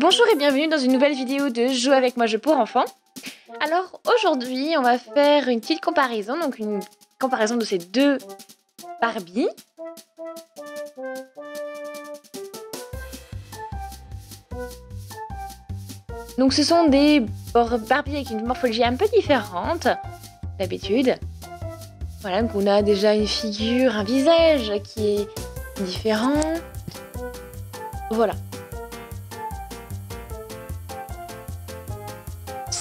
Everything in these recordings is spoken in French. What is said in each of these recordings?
Bonjour et bienvenue dans une nouvelle vidéo de Jouer avec moi jeu pour enfants. Alors aujourd'hui on va faire une petite comparaison, donc une comparaison de ces deux Barbie. Donc ce sont des Barbie avec une morphologie un peu différente d'habitude. Voilà, donc on a déjà une figure, un visage qui est différent. Voilà.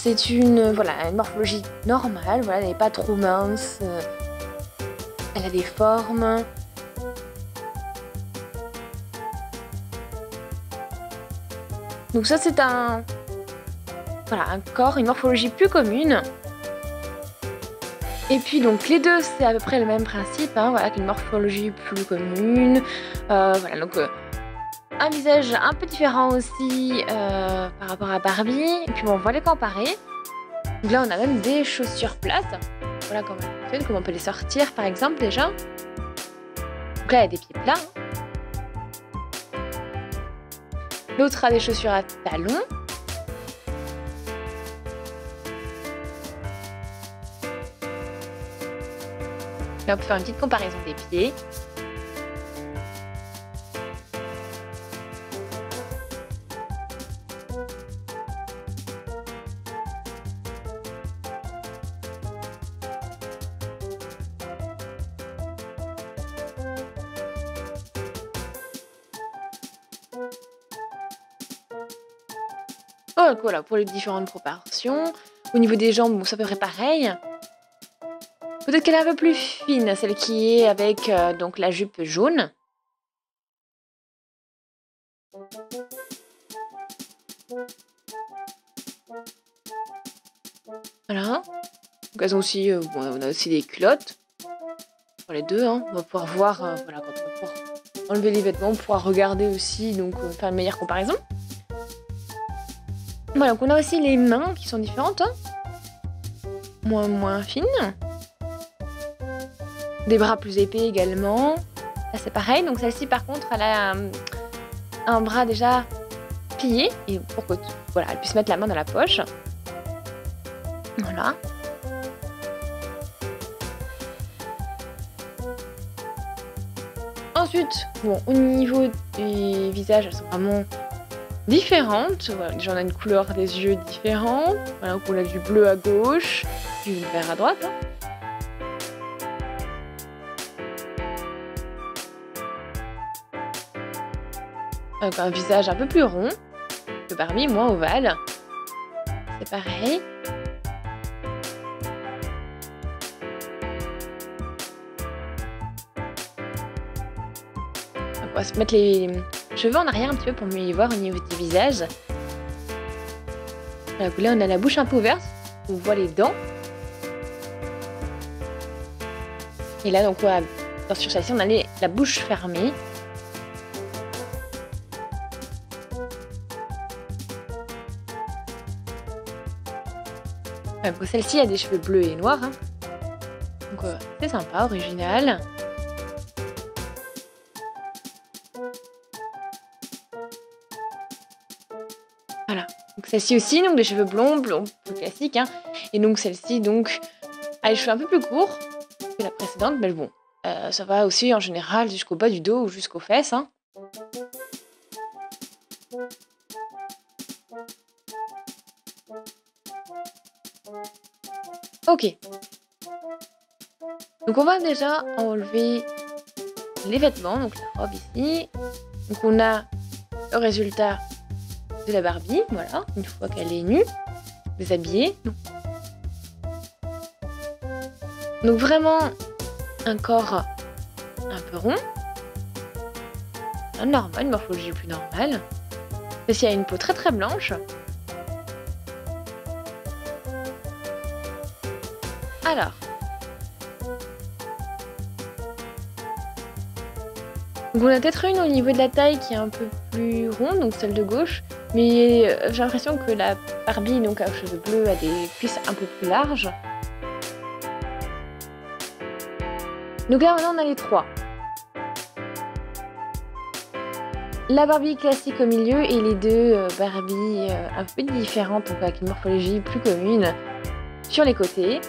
C'est une, voilà, une morphologie normale, voilà, elle n'est pas trop mince. euh, Elle a des formes. Donc ça c'est un, voilà, un corps, une morphologie plus commune. Et puis donc les deux c'est à peu près le même principe, hein, voilà, une morphologie plus commune. Euh, voilà donc euh, un visage un peu différent aussi euh, par rapport à Barbie. Et puis on va les comparer. Donc là, on a même des chaussures plates. Voilà comment elles fonctionnent, comment on peut les sortir par exemple déjà. Donc là, y a des pieds plats. hein. L'autre a des chaussures à talons. Là, on peut faire une petite comparaison des pieds. Oh, voilà, pour les différentes proportions. Au niveau des jambes, bon, ça ferait pareil. Peut-être qu'elle est un peu plus fine, celle qui est avec euh, donc la jupe jaune. Voilà. Donc elles ont aussi, euh, bon, on a aussi des culottes. Pour les deux, hein. on va pouvoir voir, euh, voilà, on enlever les vêtements, on pourra regarder aussi, donc euh, faire une meilleure comparaison. Voilà, donc on a aussi les mains qui sont différentes. hein. Moins, moins fines. Des bras plus épais également. Là, c'est pareil. Donc celle-ci, par contre, elle a un, un bras déjà plié. Et pour que voilà, elle puisse mettre la main dans la poche. Voilà. Ensuite, bon, au niveau du visage, elles sont vraiment différentes. Voilà, déjà, on une couleur des yeux différente. Voilà, on a du bleu à gauche, du vert à droite. hein. Un visage un peu plus rond que Barbie, moins ovale. C'est pareil. On va se mettre les cheveux en arrière un petit peu pour mieux y voir au niveau du visage. Là, on a la bouche un peu ouverte. On voit les dents. Et là, donc, sur celle-ci, on a la bouche fermée. Pour celle-ci, a des cheveux bleus et noirs. hein. Donc, euh, c'est sympa, original. Celle-ci aussi, donc des cheveux blonds, blonds, plus classiques. Hein. Et donc celle-ci, donc, a les cheveux un peu plus courts que la précédente, mais bon, euh, ça va aussi en général jusqu'au bas du dos ou jusqu'aux fesses. Hein. Ok. Donc on va déjà enlever les vêtements, donc la robe ici. Donc on a le résultat de la Barbie, voilà, une fois qu'elle est nue, déshabillée. Donc vraiment un corps un peu rond, normal, une morphologie plus normale. Celle-ci a une peau très très blanche. Alors. On a peut-être une au niveau de la taille qui est un peu plus ronde, donc celle de gauche. Mais euh, j'ai l'impression que la Barbie, donc à cheveux bleus, a des cuisses un peu plus larges. Donc là maintenant on a les trois. la Barbie classique au milieu et les deux Barbie un peu différentes, donc avec une morphologie plus commune sur les côtés.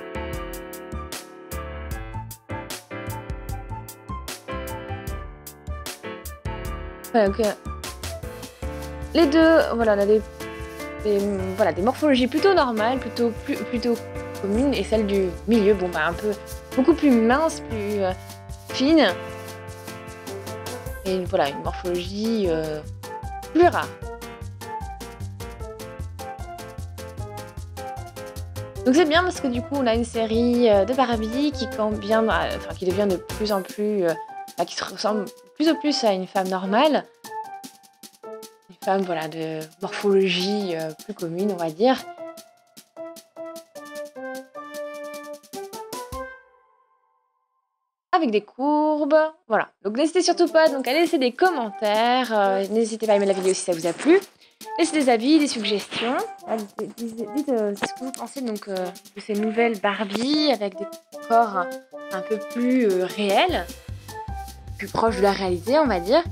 Les deux, voilà, on a des, morphologies plutôt normales, plutôt, communes, et celle du milieu, bon, bah, un peu beaucoup plus mince, plus euh, fine. Et voilà, une morphologie euh, plus rare. Donc c'est bien parce que du coup on a une série euh, de Barbie qui, enfin, qui devient de plus en plus, qui se ressemble plus ou plus à une femme normale voilà, de morphologie euh, plus commune, on va dire. Avec des courbes, voilà. Donc n'hésitez surtout pas donc, à laisser des commentaires. Euh, n'hésitez pas à aimer la vidéo si ça vous a plu. Laissez des avis, des suggestions. Dites, euh, ce que vous pensez donc, de ces nouvelles Barbie avec des corps un peu plus réels, plus proches de la réalité, on va dire.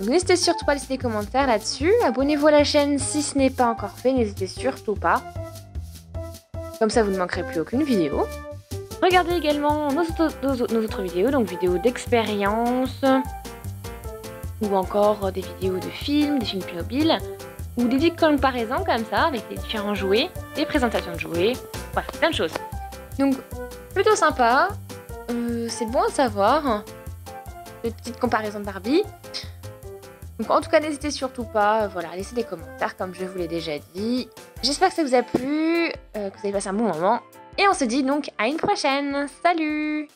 N'hésitez surtout pas à laisser des commentaires là-dessus. Abonnez-vous à la chaîne si ce n'est pas encore fait, n'hésitez surtout pas. Comme ça, vous ne manquerez plus aucune vidéo. Regardez également nos autres, vidéos, donc vidéos d'expérience, ou encore des vidéos de films, des films Playmobil, ou des comparaisons comme ça, avec les différents jouets, des présentations de jouets, voilà, plein de choses. Donc, plutôt sympa, euh, c'est bon à savoir, de petites comparaisons de Barbie. Donc en tout cas, n'hésitez surtout pas, euh, voilà, à laisser des commentaires comme je vous l'ai déjà dit. J'espère que ça vous a plu, euh, que vous avez passé un bon moment. Et on se dit donc à une prochaine. Salut